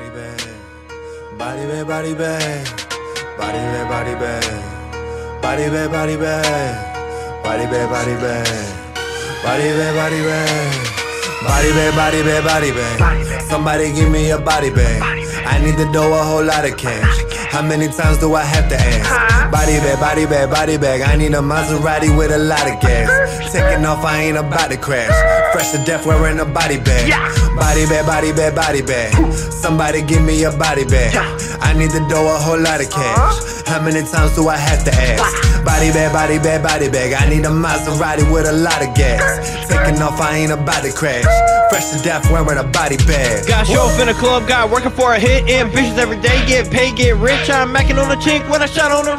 Body bag, body bag, body bag, body bag, body bag, body bag, body bag, body bag, body bag, body bag, body bag, body bag, body bag, body bag. Somebody give me a body bag. I need to do a whole lot of cash. How many times do I have to ask? Body bag, body bag, body bag. I need a Maserati with a lot of gas. Taking off, I ain't about to crash. Fresh to death, wearing a body bag. Body bag, body bag, body bag. Somebody give me a body bag. I need to do a whole lot of cash. How many times do I have to ask? Body bag, body bag, body bag. I need a Maserati with a lot of gas. Taking off, I ain't about to crash. Fresh to death, wearing a body bag. Got show up in a club, got working for a hit. Ambitious every day, get paid, get rich. I'm macking on the chink when I shot on the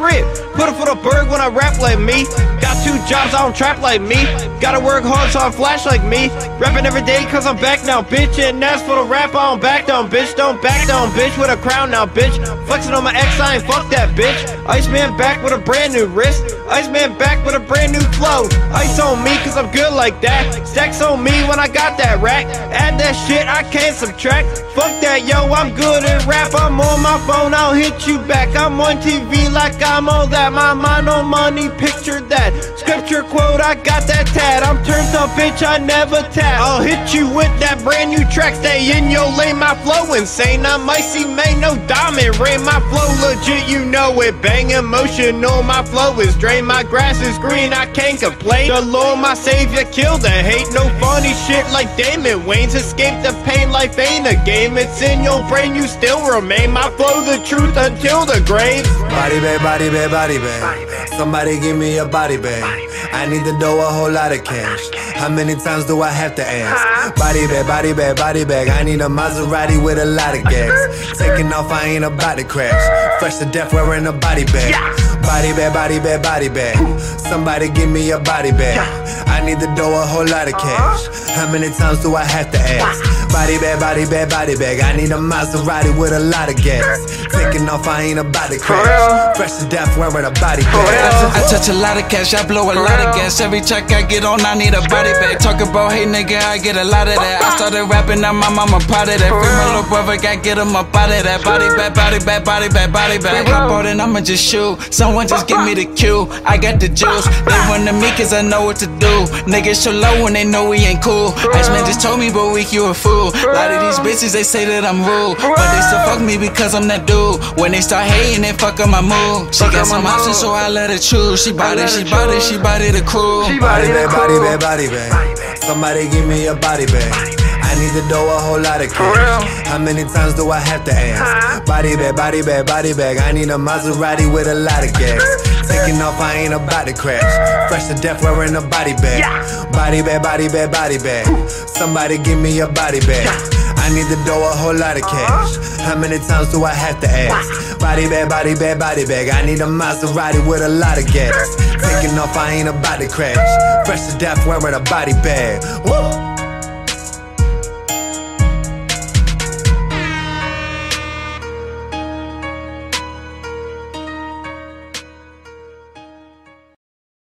Put a for the bird when I rap like me. Got two jobs, I don't trap like me. Gotta work hard so I'm flash like me. Rapping every day cause I'm back now, bitch. And that's for the rap, I don't back down, bitch. Don't back down, bitch, with a crown now, bitch. Flexing on my ex, I ain't fuck that, bitch. IceeMan back with a brand new wrist. IceeMan back with a brand new flow. Ice on me cause I'm good like that. Stacks on me when I got that rack. Add that shit, I can't subtract. Fuck that, yo, I'm good at rap. I'm on my phone, I'll hit you back. I'm on TV like I'm all that. My mind on money, picture that. Scripture quote, I got that tat. I'm turned up, bitch, I never tap. I'll hit you with that brand new track. Stay in your lane, my flow insane. I'm icy, man, no diamond rain. My flow legit, you know it. Bang emotional, my flow is drained. My grass is green, I can't complain. The Lord, my savior, kill the hate. No funny shit like Damon Wayans. Escape the pain, life ain't a game. It's in your brain, you still remain. My flow, the truth until the grave. Body bag, body bag, body bag. Somebody give me a body bag. I need to know a whole lot of cash. How many times do I have to ask? Body bag, body bag, body bag. I need a Maserati with a lot of gas. Taking off, I ain't about to crash. Fresh to death, wearing a body bag. Body bag, body bag, body bag. Somebody give me a body bag. I need to do a whole lot of uh-huh. cash. How many times do I have to ask? Body bag, body bag, body bag. I need a Maserati with a lot of gas. Taking off, I ain't about to crash. Fresh to death, wearing a body bag. I touch a lot of cash, I blow a lot of gas. Every check I get on, I need a body bag. Talk about, hey nigga, I get a lot of that. I started rapping, now my mama proud of that. Free my little brother, got get him up out of that. Body bag, body bag, body bag, body bag. Pop out and I'ma just shoot. Someone just give me the cue. I got the juice. They run to me cause I know what to do. Niggas so low when they know we ain't cool. IceeMan just told me, but weak, you a fool. A lot of these bitches, they say that I'm rude. But they still fuck me because I'm that dude. When they start hating, they fuck up my mood. She got some options, so I let her choose. She bought it, she bought it, she bought it a crew. Body bag, body bag, body bag. Somebody give me a body bag. I need to do a whole lot of cash. How many times do I have to ask? Body bag, body bag, body bag. I need a Maserati with a lot of gas. Taking off, I ain't about to crash. Fresh to death, wearing a body bag. Body bag, body bag, body bag. Somebody give me a body bag. I need to do a whole lot of uh-huh. cash. How many times do I have to ask? Body bag, body bag, body bag. I need a Maserati with a lot of gas. Taking off, I ain't about to crash. Fresh to death, wearing a body bag. Woo!